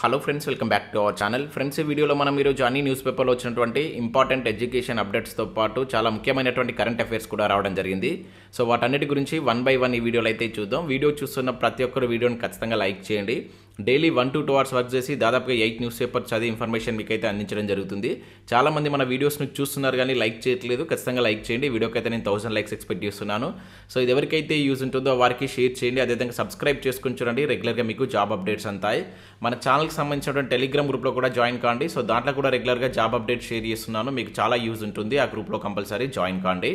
Hello friends welcome back to our channel friends ఈ వీడియోలో మనం ఈరోజు అన్ని న్యూస్ పేపర్లో వచ్చినటువంటి ఇంపార్టెంట్ ఎడ్యుకేషన్ అప్డేట్స్తో పాటు చాలా ముఖ్యమైనటువంటి కరెంట్ అఫైర్స్ కూడా రావడం జరిగింది. సో వాటన్నిటి గురించి వన్ బై వన్ ఈ వీడియోలో అయితే చూద్దాం. వీడియో చూస్తున్న ప్రతి ఒక్కరు వీడియోని ఖచ్చితంగా లైక్ చేయండి. Daily one to two hours work చేసి దాదాపుగా ఎయిట్ న్యూస్ పేపర్ చదివి ఇన్ఫర్మేషన్ మీకు అయితే అందించడం జరుగుతుంది. చాలామంది మన వీడియోస్ను చూస్తున్నారు కానీ లైక్ చేయట్లేదు. ఖచ్చితంగా లైక్ చేయండి. వీడియోకి అయితే నేను థౌసండ్ లైక్స్ ఎక్స్పెక్ట్ చేస్తున్నాను. సో ఇది ఎవరికైతే యూజ్ ఉంటుందో వారికి షేర్ చేయండి. అదేవిధంగా సబ్స్క్రైబ్ చేసుకుని చూడండి. రెగ్యులర్గా మీకు జాబ్ అప్డేట్స్ అంతాయి. మన ఛానల్కి సంబంధించిన టెలిగ్రామ్ గ్రూప్లో కూడా జాయిన్ కాండి. సో దాంట్లో కూడా రెగ్యులర్గా జాబ్ అప్డేట్ షేర్ చేస్తున్నాను. మీకు చాలా యూజ్ ఉంటుంది. ఆ గ్రూప్లో కంపల్సరీ జాయిన్ కాండి.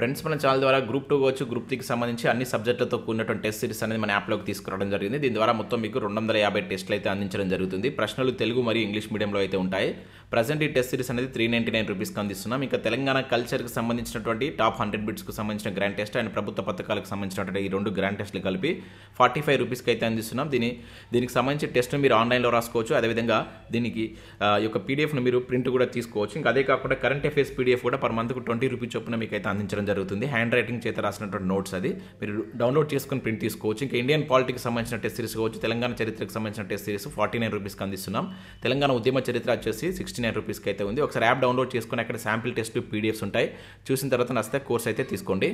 ఫ్రెండ్స్ మన ఛానల్ ద్వారా గ్రూప్ టూ కావచ్చు గ్రూప్ త్రీకి సంబంధించి అన్ని సబ్జెక్టులతో కూడినటువంటి టెస్ట్ సిరీస్ అనేది మన యాప్లోకి తీసుకురావడం జరిగింది. దీని ద్వారా మొత్తం మీకు రెండు వందల యాభై టెస్టులు అయితే అందించడం జరుగుతుంది. ప్రశ్నలు తెలుగు మరియు ఇంగ్లీష్ మీడియంలో అయితే ఉంటాయి. ప్రజెంట్ ఈ టెస్ట్ సిరీస్ అనేది త్రీ నైంటీ నైన్ రూపీస్కి అందిస్తున్నాం. ఇంకా తెలంగాణ కల్చర్కి సంబంధించినటువంటి టాప్ హండ్రెడ్ బిట్స్కి సంబంధించిన గ్రాండ్ టెస్ట్ అండ్ ప్రభుత్వ పథకాలకు సంబంధించినటువంటి ఈ రెండు గ్రాండ్ టెస్ట్లు కలిపి ఫార్టీ ఫైవ్ రూపీస్కి అయితే అందిస్తున్నాం. దీని దీనికి సంబంధించి టెస్ట్ను మీరు ఆన్లైన్లో రాసుకోవచ్చు. అదేవిధంగా దీనికి యొక్క పీడిఎఫ్ను మీరు ప్రింట్ కూడా తీసుకోవచ్చు. ఇంకా అదే కాకుండా కరెంట్ అఫేర్స్ పీడిఎఫ్ కూడా పర్ మంత్కు ట్వంటీ రూపీస్ చొప్పున మీకు అయితే అందించడం జరుగుతుంది. హ్యాండ్ రైటింగ్ చేత రాసినటువంటి నోట్స్ అది. మీరు డౌన్లోడ్ చేసుకుని ప్రింట్ తీసుకోవచ్చు. ఇంకా ఇండియన్ పాలిటిక్స్ సంబంధించిన టెస్ట్ సిరీస్ కావచ్చు. తెలంగాణ చరిత్రకు సంబంధించిన టెస్ట్ సిరీస్ ఫార్టీ నైన్ రూపీస్కి అందిస్తున్నాం. తెలంగాణ ఉద్యమ చరిత్ర వచ్చేసి సిక్స్టీ నైన్ రూపీస్కి అయితే ఉంది. ఒకసారి యాప్ డౌన్లోడ్ చేసుకుని అక్కడ శాంపిల్ టెస్ట్ పీడిఎఫ్స్ ఉంటాయి. చూసిన తర్వాత నచ్చితే కోర్స్ అయితే తీసుకోండి.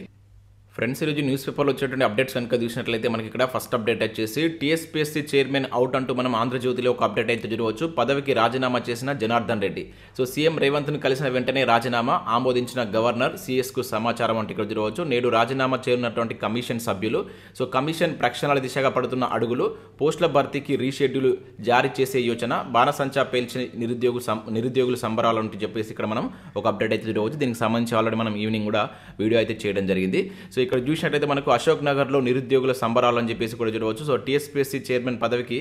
ఫ్రెండ్స్ ఈరోజు న్యూస్ పేపర్లో వచ్చేటువంటి అప్డేట్స్ కనుక చూసినట్లయితే మనకి ఇక్కడ ఫస్ట్ అప్డేట్ వచ్చేసి టీఎస్పీఎస్సీ చైర్మన్ అవుట్ అంటూ మనం ఆంధ్రజ్యోతిలో ఒక అప్డేట్ అయితే చూడవచ్చు. పదవికి రాజీనామా చేసిన జనార్దన్ రెడ్డి. సో సీఎం రేవంత్ను కలిసిన వెంటనే రాజీనామా ఆమోదించిన గవర్నర్ సిఎస్కు సమాచారం అంటే ఇక్కడ చూడవచ్చు. నేడు రాజీనామా చేరినటువంటి కమిషన్ సభ్యులు. సో కమిషన్ ప్రక్షాళన దిశగా పడుతున్న అడుగులు పోస్టుల భర్తీకి రీషెడ్యూల్ జారీ చేసే యోచన బాణసంచా పేల్చిన నిరుద్యోగు సం- నిరుద్యోగుల సంబరాలు అంటే చెప్పేసి ఇక్కడ మనం ఒక అప్డేట్ అయితే చూడవచ్చు. దీనికి సంబంధించి ఆల్రెడీ మనం ఈవినింగ్ కూడా వీడియో అయితే చేయడం జరిగింది. సో ఇక్కడ చూసినట్లయితే మనకు అశోక్ నగర్లో నిరుద్యోగుల సంబరాలు అని చెప్పేసి కూడా చూడవచ్చు. సో టీఎస్పీఎస్సీ చైర్మన్ పదవికి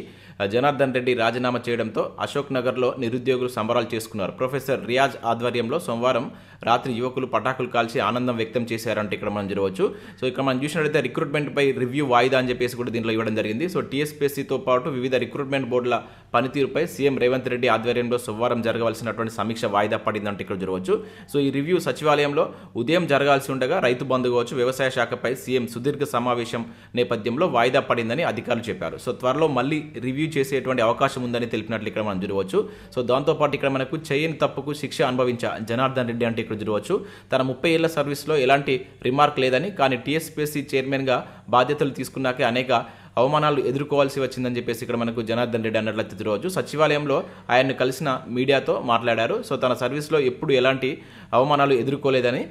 జనార్దన్ రెడ్డి రాజీనామా చేయడంతో అశోక్ నగర్లో నిరుద్యోగులు సంబరాలు చేసుకున్నారు. ప్రొఫెసర్ రియాజ్ ఆధ్వర్యంలో సోమవారం రాత్రి యువకులు పటాకులు కాల్చి ఆనందం వ్యక్తం చేశారంటే ఇక్కడ మనం చూడవచ్చు సో ఇక్కడ మనం చూసినట్లయితే రిక్రూట్మెంట్ పై రివ్యూ వాయిదా అని చెప్పేసి కూడా దీంట్లో ఇవ్వడం జరిగింది. సో టీఎస్పీఎస్సీతో పాటు వివిధ రిక్రూట్మెంట్ బోర్డుల పనితీరుపై సీఎం రేవంత్ రెడ్డి ఆధ్వర్యంలో సోమవారం జరగవలసినటువంటి సమీక్ష వాయిదా పడిందంటే ఇక్కడ చూడవచ్చు సో ఈ రివ్యూ సచివాలయంలో ఉదయం జరగాల్సి ఉండగా రైతు బంధు కావచ్చు వ్యవసాయ శాఖపై సీఎం సుదీర్ఘ సమావేశం నేపథ్యంలో వాయిదా పడిందని అధికారులు చెప్పారు. సో త్వరలో మళ్ళీ రివ్యూ చేసేటువంటి అవకాశం ఉందని తెలిపినట్లు ఇక్కడ మనం చూడవచ్చు. సో దాంతోపాటు ఇక్కడ మనకు చేయని తప్పుకు శిక్ష అనుభవించ జనార్దన్ రెడ్డి అంటే ఇక్కడ చూడవచ్చు తన ముప్పై ఏళ్ళ సర్వీస్లో ఎలాంటి రిమార్క్ లేదని కానీ టీఎస్పీఎస్సీ చైర్మన్గా బాధ్యతలు తీసుకున్నాకే అనేక అవమానాలు ఎదుర్కోవాల్సి వచ్చిందని చెప్పేసి ఇక్కడ మనకు జనార్దన్ రెడ్డి అన్నట్లు చూడవచ్చు సచివాలయంలో ఆయన్ను కలిసిన మీడియాతో మాట్లాడారు. సో తన సర్వీస్లో ఎప్పుడు ఎలాంటి అవమానాలు ఎదుర్కోలేదని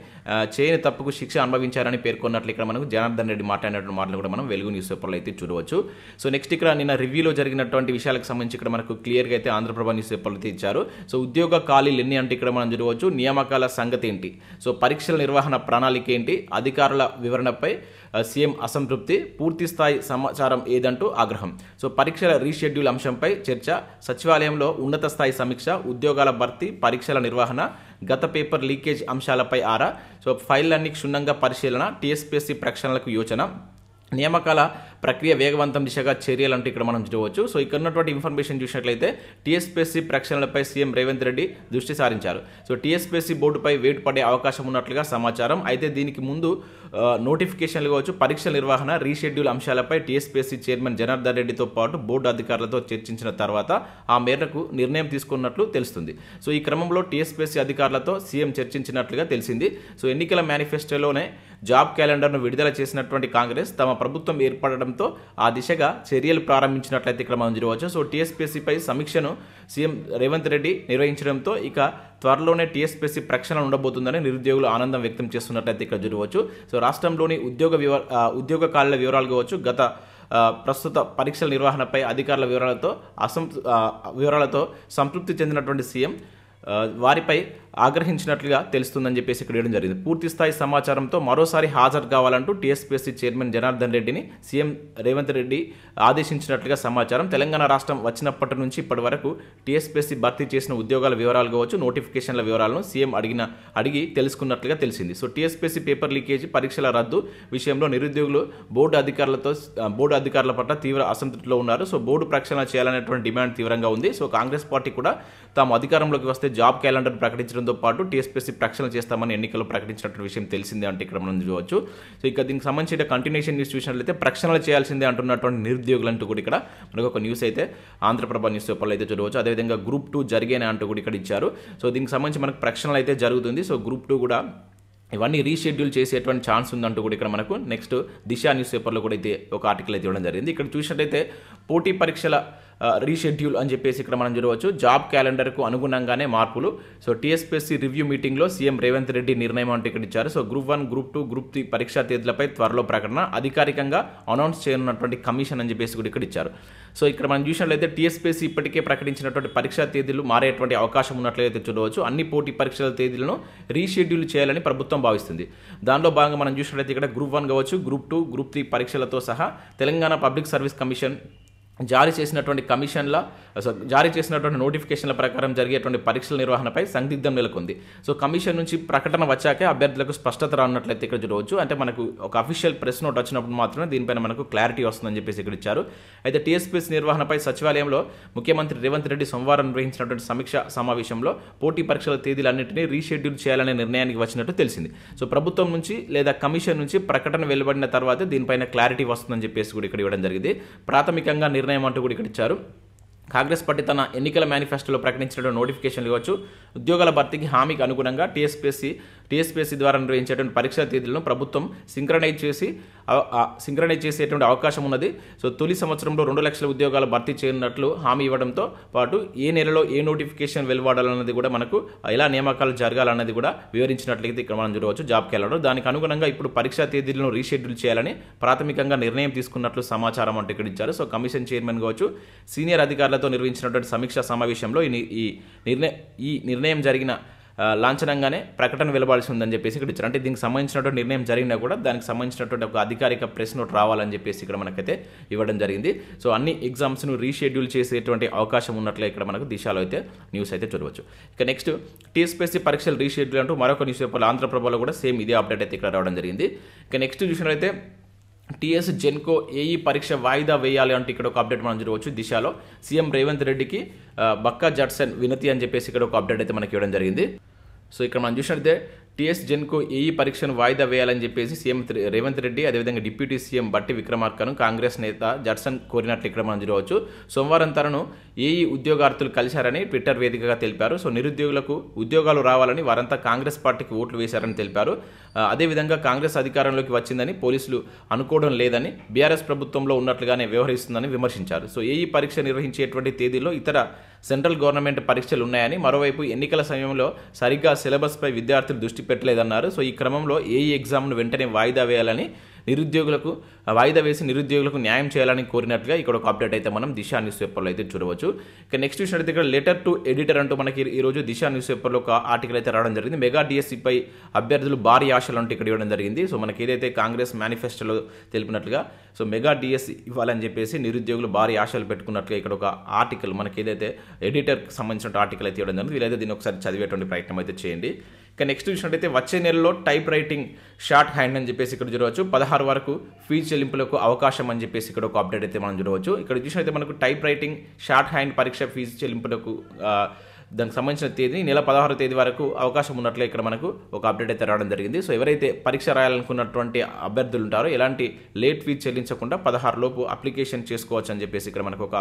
చేయని తప్పుకు శిక్ష అనుభవించారని పేర్కొన్నట్లు ఇక్కడ మనకు జనార్దన్ రెడ్డి మాట్లాడినటువంటి మాటలు కూడా మనం వెలుగు న్యూస్ పేపర్లో అయితే చూడవచ్చు. సో నెక్స్ట్ ఇక్కడ నిన్న రివ్యూలో జరిగినటువంటి విషయాలకు సంబంధించి ఇక్కడ మనకు క్లియర్గా అయితే ఆంధ్రప్రభ న్యూస్ పేపర్లు అయితే ఇచ్చారు. సో ఉద్యోగ ఖాళీలు ఎన్ని అంటే ఇక్కడ మనం చూడవచ్చు నియామకాల సంగతి ఏంటి? సో పరీక్షల నిర్వహణ ప్రణాళిక ఏంటి? అధికారుల వివరణపై సీఎం అసంతృప్తి పూర్తి స్థాయి సమాచారం ఏదంటూ ఆగ్రహం. సో పరీక్షల రీషెడ్యూల్ అంశంపై చర్చ సచివాలయంలో ఉన్నత స్థాయి సమీక్ష ఉద్యోగాల భర్తీ పరీక్షల నిర్వహణ గత పేపర్ లీకేజ్ అంశాలపై ఆరా. సో ఫైళ్ళన్నీ క్షుణ్ణంగా పరిశీలన టీఎస్పీఎస్సీ ప్రకటనలకు యోచన. నియామకాల ప్రక్రియ వేగవంతం దిశగా చర్యలు అంటూ ఇక్కడ మనం చూడవచ్చు. సో ఇక్కడ ఉన్నటువంటి ఇన్ఫర్మేషన్ చూసినట్లయితే టీఎస్పీఎస్సీ ప్రక్షాళనపై సీఎం రేవంత్ రెడ్డి దృష్టి సారించారు. సో టీఎస్పీఎస్సీ బోర్డుపై వేటు పడే అవకాశం ఉన్నట్లుగా సమాచారం. అయితే దీనికి ముందు నోటిఫికేషన్లు కావచ్చు పరీక్షల నిర్వహణ రీషెడ్యూల్ అంశాలపై టీఎస్పీఎస్సీ చైర్మన్ జనార్దన్ రెడ్డితో పాటు బోర్డు అధికారులతో చర్చించిన తర్వాత ఆ మేరకు నిర్ణయం తీసుకున్నట్లు తెలుస్తుంది. సో ఈ క్రమంలో టీఎస్పీఎస్సీ అధికారులతో సీఎం చర్చించినట్లుగా తెలిసింది. సో ఎన్నికల మేనిఫెస్టోలోనే జాబ్ క్యాలెండర్ను విడుదల చేసినటువంటి కాంగ్రెస్ తమ ప్రభుత్వం సహకారంతో ఆ దిశగా చర్యలు ప్రారంభించినట్లయితే ఇక్కడ మనం చూడవచ్చు. సో టీఎస్పీఎస్సీపై సమీక్షను సీఎం రేవంత్ రెడ్డి నిర్వహించడంతో ఇక త్వరలోనే టీఎస్పీఎస్సీ ప్రక్షాళన ఉండబోతుందని నిరుద్యోగులు ఆనందం వ్యక్తం చేస్తున్నట్లయితే ఇక్కడ చూడవచ్చు. సో రాష్ట్రంలోని ఉద్యోగ వివ ఉద్యోగ ఖాళీల వివరాలు కావచ్చు గత ప్రస్తుత పరీక్షల నిర్వహణపై అధికారుల వివరాలతో అసం వివరాలతో సంతృప్తి చెందినటువంటి సీఎం వారిపై ఆగ్రహించినట్లుగా తెలుస్తుందని చెప్పేసి ఇక్కడ వేయడం జరిగింది. పూర్తి స్థాయి సమాచారంతో మరోసారి హాజరు కావాలంటూ టీఎస్పీఎస్సీ చైర్మన్ జనార్దన్ రెడ్డిని సీఎం రేవంత్ రెడ్డి ఆదేశించినట్లుగా సమాచారం. తెలంగాణ రాష్ట్రం వచ్చినప్పటి నుంచి ఇప్పటి వరకు టీఎస్పీఎస్సీ భర్తీ చేసిన ఉద్యోగాల వివరాలు కావచ్చు నోటిఫికేషన్ల వివరాలను సీఎం అడిగిన అడిగి తెలుసుకున్నట్లుగా తెలిసింది. సో టీఎస్పీఎస్సీ పేపర్ లీకేజీ పరీక్షల రద్దు విషయంలో నిరుద్యోగులు బోర్డు అధికారులతో బోర్డు అధికారుల పట్ల తీవ్ర అసంతృప్తిలో ఉన్నారు. సో బోర్డు ప్రక్షాళన చేయాలనేటువంటి డిమాండ్ తీవ్రంగా ఉంది. సో కాంగ్రెస్ పార్టీ కూడా తాము అధికారంలోకి వస్తే జాబ్ క్యాలెండర్ ప్రకటించడం నిర్వహించడంతో పాటు టీఎస్పీఎస్సీ ప్రక్షాళన చేస్తామని ఎన్నికల్లో ప్రకటించినటువంటి విషయం తెలిసిందే అంటే ఇక్కడ మనం చూడవచ్చు. సో ఇక దీనికి సంబంధించిన కంటిన్యూషన్ న్యూస్ చూసినట్లయితే ప్రక్షాళన చేయాల్సిందే అంటున్నటువంటి నిరుద్యోగులు అంటూ కూడా ఇక్కడ మనకు ఒక న్యూస్ అయితే ఆంధ్రప్రభ న్యూస్ పేపర్లో అయితే చూడవచ్చు. అదేవిధంగా గ్రూప్ టూ జరిగేనా అంటూ కూడా ఇక్కడ ఇచ్చారు. సో దీనికి సంబంధించి మనకు ప్రక్షాళన అయితే జరుగుతుంది. సో గ్రూప్ టూ కూడా ఇవన్నీ రీషెడ్యూల్ చేసేటువంటి ఛాన్స్ ఉందంటూ కూడా ఇక్కడ మనకు నెక్స్ట్ దిశ న్యూస్ పేపర్లో కూడా అయితే ఒక ఆర్టికల్ అయితే ఇవ్వడం జరిగింది. ఇక్కడ చూసినట్లయితే పోటీ పరీక్షల రీషెడ్యూల్ అని చెప్పేసి ఇక్కడ మనం చూడవచ్చు. జాబ్ క్యాలెండర్కు అనుగుణంగానే మార్పులు. సో టీఎస్పీఎస్సీ రివ్యూ మీటింగ్లో సీఎం రేవంత్ రెడ్డి నిర్ణయం అంటూ ఇక్కడ ఇచ్చారు. So group one group two group three పరీక్షా తేదీలపై త్వరలో ప్రకటన అధికారికంగా అనౌన్స్ చేయనున్నటువంటి కమిషన్ అని చెప్పేసి కూడా ఇక్కడ ఇచ్చారు. సో ఇక్కడ మనం చూసినట్లయితే టీఎస్పీఎస్సీ ఇప్పటికే ప్రకటించినటువంటి పరీక్షా తేదీలు మారేటువంటి అవకాశం ఉన్నట్లయితే చూడవచ్చు. అన్ని పోటీ పరీక్షల తేదీలను రీషెడ్యూల్ చేయాలని ప్రభుత్వం భావిస్తుంది. దానిలో భాగంగా మనం చూసినట్లయితే ఇక్కడ గ్రూప్ వన్ కావచ్చు గ్రూప్ టూ గ్రూప్ త్రీ పరీక్షలతో సహా తెలంగాణ పబ్లిక్ సర్వీస్ కమిషన్ జారీ చేసినటువంటి కమిషన్ల సో జారీ చేసినటువంటి నోటిఫికేషన్ల ప్రకారం జరిగేటువంటి పరీక్షల నిర్వహణపై సందిగ్ధం నెలకొంది. సో కమిషన్ నుంచి ప్రకటన వచ్చాకే అభ్యర్థులకు స్పష్టత రానున్నట్లయితే ఇక్కడ చూడవచ్చు. అంటే మనకు ఒక అఫీషియల్ ప్రెస్ నోట్ వచ్చినప్పుడు మాత్రమే దీనిపైన మనకు క్లారిటీ వస్తుందని చెప్పేసి ఇక్కడ ఇచ్చారు. అయితే టీఎస్పీఎస్ నిర్వహణపై సచివాలయంలో ముఖ్యమంత్రి రేవంత్ రెడ్డి సోమవారం నిర్వహించినటువంటి సమీక్ష సమావేశంలో పోటీ పరీక్షల తేదీలన్నింటినీ రీషెడ్యూల్ చేయాలనే నిర్ణయానికి వచ్చినట్టు తెలిసింది. సో ప్రభుత్వం నుంచి లేదా కమిషన్ నుంచి ప్రకటన వెలువడిన తర్వాత దీనిపైన క్లారిటీ వస్తుందని చెప్పేసి కూడా ఇక్కడ ఇవ్వడం జరిగింది. ప్రాథమికంగా నిర్ణయం అంటూ కూడా ఇక్కడ ఇచ్చారు. కాంగ్రెస్ పార్టీ తన ఎన్నికల మేనిఫెస్టోలో ప్రకటించినటువంటి నోటిఫికేషన్లు ఇవ్వచ్చు ఉద్యోగాల భర్తీకి హామీకి అనుగుణంగా టీఎస్పీఎస్సీ టీఎస్పీఎస్సీ ద్వారా నిర్వహించేటువంటి పరీక్షా తేదీలను ప్రభుత్వం సింక్రనైజ్ చేసి సింక్రనైజ్ చేసేటువంటి అవకాశం ఉన్నది. సో తొలి సంవత్సరంలో రెండు లక్షల ఉద్యోగాలు భర్తీ చేయనున్నట్లు హామీ ఇవ్వడంతో పాటు ఏ నెలలో ఏ నోటిఫికేషన్ వెలువడాలన్నది కూడా మనకు ఎలా నియామకాలు జరగాలన్నది కూడా వివరించినట్లయితే ఇక్కడ మనం చూడవచ్చు జాబ్ క్యాలెండర్. దానికి అనుగుణంగా ఇప్పుడు పరీక్షా తేదీలను రీషెడ్యూల్ చేయాలని ప్రాథమికంగా నిర్ణయం తీసుకున్నట్లు సమాచారం అంటే ఇక్కడ ఇచ్చారు. సో కమిషన్ చైర్మన్ కావచ్చు సీనియర్ అధికారులతో నిర్వహించినటువంటి సమీక్షా సమావేశంలో ఈ ఈ నిర్ణయం ఈ నిర్ణయం జరిగిన లాంఛనంగానే ప్రకటన వెలువడాల్సి ఉందని చెప్పేసి ఇక్కడ ఇచ్చారు. అంటే దీనికి సంబంధించినటువంటి నిర్ణయం జరిగినా కూడా దానికి సంబంధించినటువంటి ఒక అధికారిక ప్రెస్ నోట్ రావాలని చెప్పేసి ఇక్కడ మనకైతే ఇవ్వడం జరిగింది. సో అన్ని ఎగ్జామ్స్ను రీషెడ్యూల్ చేసేటువంటి అవకాశం ఉన్నట్లే ఇక్కడ మనకు దిశలో అయితే న్యూస్ అయితే చూడవచ్చు. ఇక నెక్స్ట్ టీఎస్పీఎస్సీ పరీక్షలు రీషెడ్యూల్ అంటూ మరొక న్యూస్ పేపర్లో ఆంధ్రప్రభలో కూడా సేమ్ ఇదే అప్డేట్ అయితే ఇక్కడ రావడం జరిగింది. ఇక నెక్స్ట్ చూసినట్లయితే టీఎస్ జెన్కో ఏఈ పరీక్ష వాయిదా వేయాలి అంటే ఇక్కడ ఒక అప్డేట్ మనం చూడవచ్చు. దిశలో సీఎం రేవంత్ రెడ్డికి బక్కా జడ్సన్ వినతి అని చెప్పేసి ఇక్కడ ఒక అప్డేట్ అయితే మనకి ఇవ్వడం జరిగింది. సో ఇక్కడ మనం చూసినట్లయితే టీఎస్ జెన్కో ఏఈ పరీక్షను వాయిదా వేయాలని చెప్పేసి సీఎం రేవంత్ రెడ్డి అదేవిధంగా డిప్యూటీ సీఎం బట్టి విక్రమార్కను కాంగ్రెస్ నేత జడ్సన్ కోరినట్లు ఇక్కడ మనం చూడవచ్చు. సోమవారం తనను ఏఈ ఉద్యోగార్థులు కలిశారని ట్విట్టర్ వేదికగా తెలిపారు. సో నిరుద్యోగులకు ఉద్యోగాలు రావాలని వారంతా కాంగ్రెస్ పార్టీకి ఓట్లు వేశారని తెలిపారు. అదేవిధంగా కాంగ్రెస్ అధికారంలోకి వచ్చిందని పోలీసులు అనుకోవడం లేదని బీఆర్ఎస్ ప్రభుత్వంలో ఉన్నట్లుగానే వ్యవహరిస్తుందని విమర్శించారు. సో ఏఈ పరీక్ష నిర్వహించేటువంటి తేదీలో ఇతర సెంట్రల్ గవర్నమెంట్ పరీక్షలు ఉన్నాయని మరోవైపు ఎన్నికల సమయంలో సరిగ్గా సిలబస్పై విద్యార్థులు దృష్టి పెట్టలేదన్నారు. సో ఈ క్రమంలో ఏఈ ఎగ్జామ్ను వెంటనే వాయిదా వేయాలని నిరుద్యోగులకు వాయిదా వేసి నిరుద్యోగులకు న్యాయం చేయాలని కోరినట్లుగా ఇక్కడ ఒక అప్డేట్ అయితే మనం దిశా న్యూస్ పేపర్లో అయితే చూడవచ్చు. ఇక నెక్స్ట్ అయితే ఇక్కడ లెటర్ టు ఎడిటర్ అంటూ మనకి ఈ రోజు న్యూస్ పేపర్లో ఒక ఆర్టికల్ అయితే రావడం జరిగింది. మెగా డిఎస్సిపై అభ్యర్థులు భారీ ఆశలు అంటూ ఇక్కడ ఇవ్వడం జరిగింది. సో మనకి ఏదైతే కాంగ్రెస్ మేనిఫెస్టోలో తెలిపినట్లుగా సో మెగా డిఎస్సి ఇవ్వాలని చెప్పేసి నిరుద్యోగులు భారీ ఆశలు పెట్టుకున్నట్లుగా ఇక్కడ ఒక ఆర్టికల్ మనకి ఏదైతే ఎడిటర్కి సంబంధించిన ఆర్టికల్ అయితే ఇవ్వడం జరిగింది. వీలైతే దీన్ని ఒకసారి చదివేటువంటి ప్రయత్నం అయితే చేయండి. ఇక నెక్స్ట్ చూసినట్టయితే వచ్చే నెలలో టైప్ రైటింగ్ షార్ట్ హ్యాండ్ అని చెప్పేసి ఇక్కడ చూడవచ్చు. పదహారు వరకు ఫీజు చెల్లింపులకు అవకాశం అని చెప్పేసి ఇక్కడ ఒక అప్డేట్ అయితే మనం చూడవచ్చు. ఇక్కడ చూసినట్టయితే మనకు టైప్ రైటింగ్ షార్ట్ హ్యాండ్ పరీక్ష ఫీజు చెల్లింపులకు దానికి సంబంధించిన తేదీ నెల పదహారు తేదీ వరకు అవకాశం ఉన్నట్లే ఇక్కడ మనకు ఒక అప్డేట్ అయితే రావడం జరిగింది. సో ఎవరైతే పరీక్ష రాయాలనుకున్నటువంటి అభ్యర్థులు ఉంటారో ఎలాంటి లేట్ ఫీజు చెల్లించకుండా పదహారు లోపు అప్లికేషన్ చేసుకోవచ్చు అని చెప్పేసి ఇక్కడ మనకు ఒక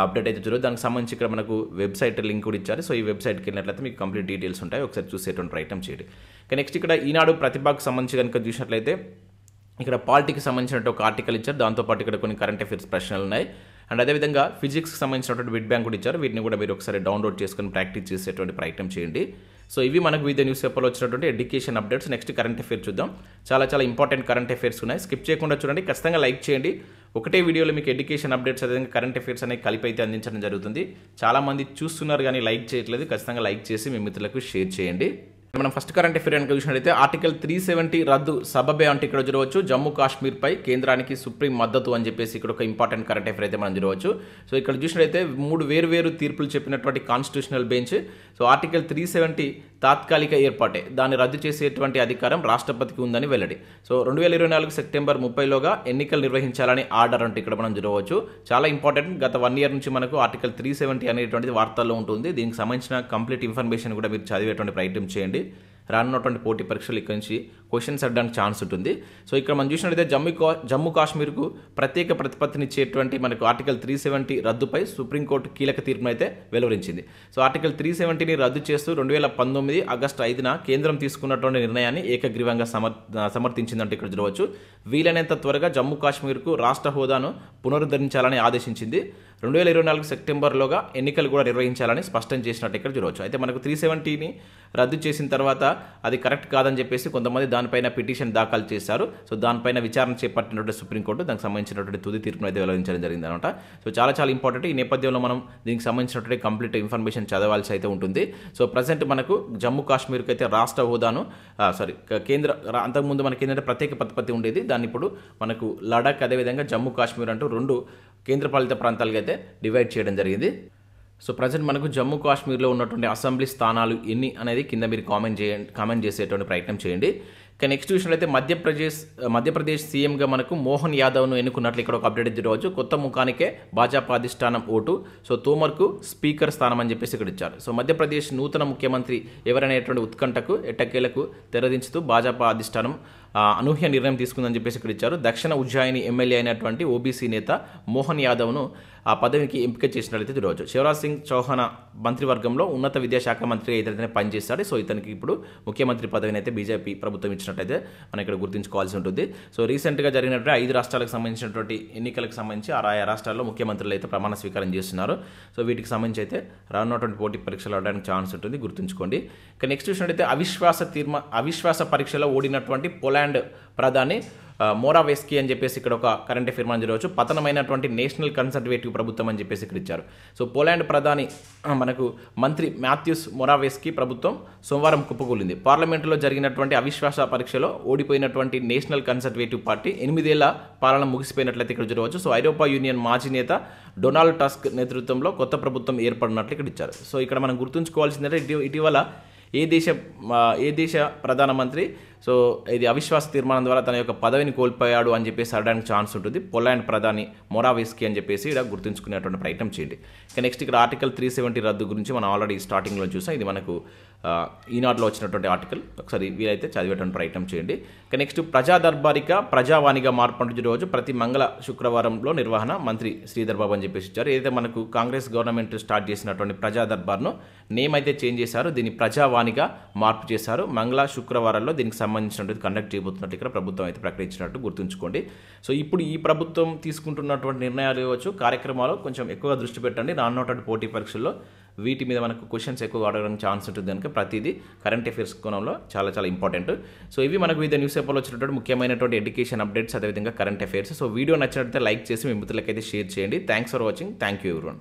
అప్డేట్ అయితే చూడదు దానికి సంబంధించి ఇక్కడ మనకు వెబ్సైట్ లింక్ కూడా ఇచ్చారు. సో ఈ వెబ్సైట్కి వెళ్ళినట్లయితే మీకు కంప్లీట్ డీటెయిల్స్ ఉంటాయి. ఒకసారి చూసేటువంటి ప్రయత్నం చేయండి. ఇంకా నెక్స్ట్ ఇక్కడ ఈనాడు ప్రతిభకు సంబంధించి కనుక చూసినట్లయితే ఇక్కడ పాలిటిక్స్ సంబంధించినట్టు ఒక ఆర్టికల్ ఇచ్చారు. దాంతోపాటు ఇక్కడ కొన్ని కరెంట్ అఫైర్స్ ప్రశ్నలు ఉన్నాయి. అండ్ అదేవిధంగా ఫిజిక్స్కి సంబంధించినటువంటి బిడ్ బ్యాంక్ కూడా ఇచ్చారు. వీటిని కూడా మీరు ఒకసారి డౌన్లోడ్ చేసుకొని ప్రాక్టీస్ చేసేటువంటి ప్రయత్నం చేయండి. సో ఇవి మనకు వివిధ న్యూస్ పేపర్లో వచ్చినటువంటి education updates next current affairs చూద్దాం. చాలా చాలా ఇంపార్టెంట్ కరెంట్ అఫైర్స్ ఉన్నాయి. స్కిప్ చేయకుండా చూడండి. ఖచ్చితంగా లైక్ చేయండి. ఒకటే వీడియోలో మీకు ఎడ్యుకేషన్ అప్డేట్స్ అదేవిధంగా కరెంట్ అఫేర్స్ అనేవి కలిపి అయితే అందించడం జరుగుతుంది. చాలామంది చూస్తున్నారు కానీ లైక్ చేయట్లేదు. ఖచ్చితంగా లైక్ చేసి మీ మిత్రులకు షేర్ చేయండి. మనం ఫస్ట్ కరెంట్ అఫేర్ కనుక చూసినట్లయితే ఆర్టికల్ త్రీ సెవెంటీ రద్దు సబబే అంటే ఇక్కడ చూడవచ్చు జమ్మూ కాశ్మీర్పై కేంద్రానికి సుప్రీం మద్దతు అని చెప్పేసి ఇక్కడ ఒక ఇంపార్టెంట్ కరెంట్ అఫేర్ అయితే మనం చూడవచ్చు సో ఇక్కడ చూసినట్లయితే మూడు వేరు వేరు తీర్పులు చెప్పినటువంటి constitutional bench so article three seventy తాత్కాలిక ఏర్పాటే. దాన్ని రద్దు చేసేటువంటి అధికారం రాష్ట్రపతికి ఉందని వెల్లడి. సో రెండు వేల ఇరవై నాలుగు సెప్టెంబర్ ముప్పైలోగా ఎన్నికలు నిర్వహించాలని ఆర్డర్ అంటే ఇక్కడ మనం చూడవచ్చు. చాలా ఇంపార్టెంట్. గత వన్ ఇయర్ నుంచి మనకు ఆర్టికల్ త్రీ సెవెంటీ అనేటువంటిది వార్తల్లో ఉంటుంది. దీనికి సంబంధించిన కంప్లీట్ ఇన్ఫర్మేషన్ కూడా మీరు చదివేటువంటి ప్రయత్నం చేయండి. రానున్నటువంటి పోటీ పరీక్షలు ఇక్కడ నుంచి క్వశ్చన్స్ అడ్డానికి ఛాన్స్ ఉంటుంది. సో ఇక్కడ మనం చూసినట్లయితే జమ్మూ కా జమ్మూ కాశ్మీర్కు ప్రత్యేక ప్రతిపత్తినిచ్చేటువంటి మనకు ఆర్టికల్ త్రీ సెవెంటీ రద్దుపై సుప్రీంకోర్టు కీలక తీర్పును అయితే వెలువరించింది. సో ఆర్టికల్ త్రీ సెవెంటీని రద్దు చేస్తూ రెండు వేల పంతొమ్మిది ఆగస్టు ఐదున కేంద్రం తీసుకున్నటువంటి నిర్ణయాన్ని ఏకగ్రీవంగా సమర్ సమర్థించిందంటే ఇక్కడ చూడవచ్చు. వీలైనంత త్వరగా జమ్మూ కాశ్మీర్కు రాష్ట్ర హోదాను పునరుద్ధరించాలని ఆదేశించింది. రెండు వేల ఇరవై నాలుగు సెప్టెంబర్లోగా ఎన్నికలు కూడా నిర్వహించాలని స్పష్టం చేసినట్టు ఇక్కడ చూడవచ్చు. అయితే మనకు త్రీ సెవెంటీని రద్దు చేసిన తర్వాత అది కరెక్ట్ కాదని చెప్పేసి కొంతమంది దానిపైన పిటిషన్ దాఖలు చేశారు. సో దానిపైన విచారణ చేపట్టినటువంటి సుప్రీంకోర్టు దానికి సంబంధించినటువంటి తుది తీర్పును అయితే వెల్లడించడం జరిగింది అనమాట సో చాలా చాలా ఇంపార్టెంట్. ఈ నేపథ్యంలో మనం దీనికి సంబంధించినటువంటి కంప్లీట్ ఇన్ఫర్మేషన్ చదవాల్సి అయితే ఉంటుంది. సో ప్రజెంట్ మనకు జమ్మూ కాశ్మీర్కి అయితే రాష్ట్ర హోదాను సారీ కేంద్ర అంతకుముందు మనకి ఏంటంటే ప్రత్యేక ప్రతిపత్తి ఉండేది. దాన్ని ఇప్పుడు మనకు లడాక్ అదేవిధంగా జమ్మూ కాశ్మీర్ అంటూ రెండు కేంద్రపాలిత ప్రాంతాలుగా అయితే డివైడ్ చేయడం జరిగింది. సో ప్రజెంట్ మనకు జమ్మూ కాశ్మీర్లో ఉన్నటువంటి అసెంబ్లీ స్థానాలు ఎన్ని అనేది కింద మీరు కామెంట్ చేయండి కామెంట్ చేసేటువంటి ప్రయత్నం చేయండి. కానీ నెక్స్ట్ చూసినట్లయితే మధ్యప్రదేశ్ మధ్యప్రదేశ్ సీఎంగా మనకు మోహన్ యాదవ్ను ఎన్నుకున్నట్లు ఇక్కడ ఒక అప్డేట్ చూడవచ్చు కొత్త ముఖానికే భాజపా అధిష్టానం ఓటు. సో తోమర్కు స్పీకర్ స్థానం అని చెప్పేసి ఇక్కడ ఇచ్చారు. సో మధ్యప్రదేశ్ నూతన ముఖ్యమంత్రి ఎవరనేటువంటి ఉత్కంఠకు ఎట్టకేలకు తెరదించుతూ భాజపా అధిష్టానం అనూహ్య నిర్ణయం తీసుకుందని చెప్పేసి ఇక్కడ ఇచ్చారు. దక్షిణ ఉజ్జాయిని ఎమ్మెల్యే అయినటువంటి ఓబీసీ నేత మోహన్ యాదవ్ను ఆ పదవికి ఎంపిక చేసినట్లయితే ఈరోజు శివరాజ్ సింగ్ చౌహాన్ మంత్రివర్గంలో ఉన్నత విద్యాశాఖ మంత్రిగా ఇతనే పనిచేస్తాడు సో ఇతనికి ఇప్పుడు ముఖ్యమంత్రి పదవిని అయితే బీజేపీ ప్రభుత్వం ఇచ్చినట్టయితే మనం ఇక్కడ గుర్తుంచుకోవాల్సి ఉంటుంది. సో రీసెంట్గా జరిగినటువంటి ఐదు రాష్ట్రాలకు సంబంధించినటువంటి ఎన్నికలకు సంబంధించి ఆ ఆయా రాష్ట్రాల్లో ముఖ్యమంత్రులు అయితే ప్రమాణ స్వీకారం చేస్తున్నారు. సో వీటికి సంబంధించి అయితే రానున్నటువంటి పోటీ పరీక్షలు అవడానికి ఛాన్స్ ఉంటుంది. గుర్తుంచుకోండి. ఇక నెక్స్ట్ చూసినట్టయితే అవిశ్వాస తీర్మా అవిశ్వాస పరీక్షలో ఓడినటువంటి పోలాండ్ ప్రధాని ఆ, అని చెప్పేసి ఇక్కడ ఒక కరెంట్ అఫేర్ మనం చూడవచ్చు పతనమైనటువంటి నేషనల్ కన్సర్వేటివ్ ప్రభుత్వం అని చెప్పేసి ఇక్కడ ఇచ్చారు. సో పోలాండ్ ప్రధాని మనకు మంత్రి మాథ్యూస్ మొరావేస్కి ప్రభుత్వం సోమవారం కుప్పకూలింది. పార్లమెంటులో జరిగినటువంటి అవిశ్వాస పరీక్షలో ఓడిపోయినటువంటి నేషనల్ కన్సర్వేటివ్ పార్టీ ఎనిమిదేళ్ళ పాలన ముగిసిపోయినట్లయితే ఇక్కడ చూడవచ్చు. సో ఐరోపా యూనియన్ మాజీ నేత డొనాల్డ్ టస్క్ నేతృత్వంలో కొత్త ప్రభుత్వం ఏర్పడినట్లు ఇక్కడ ఇచ్చారు. సో ఇక్కడ మనం గుర్తుంచుకోవాల్సిందంటే ఇటీవల ఏ దేశ ఏ దేశ ప్రధానమంత్రి సో ఇది అవిశ్వాస తీర్మానం ద్వారా తన యొక్క పదవిని కోల్పోయాడు అని చెప్పేసి అడడానికి ఛాన్స్ ఉంటుంది. పొలాండ్ ప్రధాని మొరావేస్కి అని చెప్పేసి ఇక్కడ గుర్తుంచుకునేటువంటి ప్రయత్నం చేయండి. ఇక నెక్స్ట్ ఇక్కడ ఆర్టికల్ త్రీ సెవెంటీ రద్దు గురించి మనం ఆల్రెడీ స్టార్టింగ్లో చూసాం. ఇది మనకు ఈనాడులో వచ్చినటువంటి ఆర్టికల్ ఒకసారి వీలైతే చదివేటువంటి ప్రయత్నం చేయండి. ఇక నెక్స్ట్ ప్రజా దర్బారిక ప్రజావాణిగా మార్పు రోజు ప్రతి మంగళ శుక్రవారంలో నిర్వహణ మంత్రి శ్రీధర్ బాబు అని చెప్పేసి ఇచ్చారు. ఏదైతే మనకు కాంగ్రెస్ గవర్నమెంట్ స్టార్ట్ చేసినటువంటి ప్రజా దర్బార్ను నేమ్ అయితే చేంజ్ చేశారు దీన్ని ప్రజావాణిగా మార్పు చేశారు మంగళ శుక్రవారాల్లో దీనికి సంబంధించినటువంటి కండక్ట్ చేయబోతున్నట్టు ఇక్కడ ప్రభుత్వం అయితే ప్రకటించినట్టు గుర్తుంచుకోండి. సో ఇప్పుడు ఈ ప్రభుత్వం తీసుకుంటున్నటువంటి నిర్ణయాలు ఇవ్వచ్చు కార్యక్రమాలు కొంచెం ఎక్కువగా దృష్టి పెట్టండి. రానున్నటువంటి పోటీ పరీక్షల్లో వీటి మీద మనకు క్వశ్చన్స్ ఎక్కువగా అడగడానికి ఛాన్స్ ఉంటుంది కనుక ప్రతిదీ కరెంట్ అఫేర్స్ కోణంలో చాలా చాలా ఇంపార్టెంట్ సో ఇవి మనకు వివిధ న్యూస్ పేపర్లో వచ్చినటువంటి ముఖ్యమైనటువంటి ఎడ్యుకేషన్ అప్డేట్స్ అదేవిధంగా కరెంట్ అఫేర్స్ సో వీడియో నచ్చినట్లయితే లైక్ చేసి మీ మిత్రులకైతే షేర్ చేయండి. Thanks for watching thank you everyone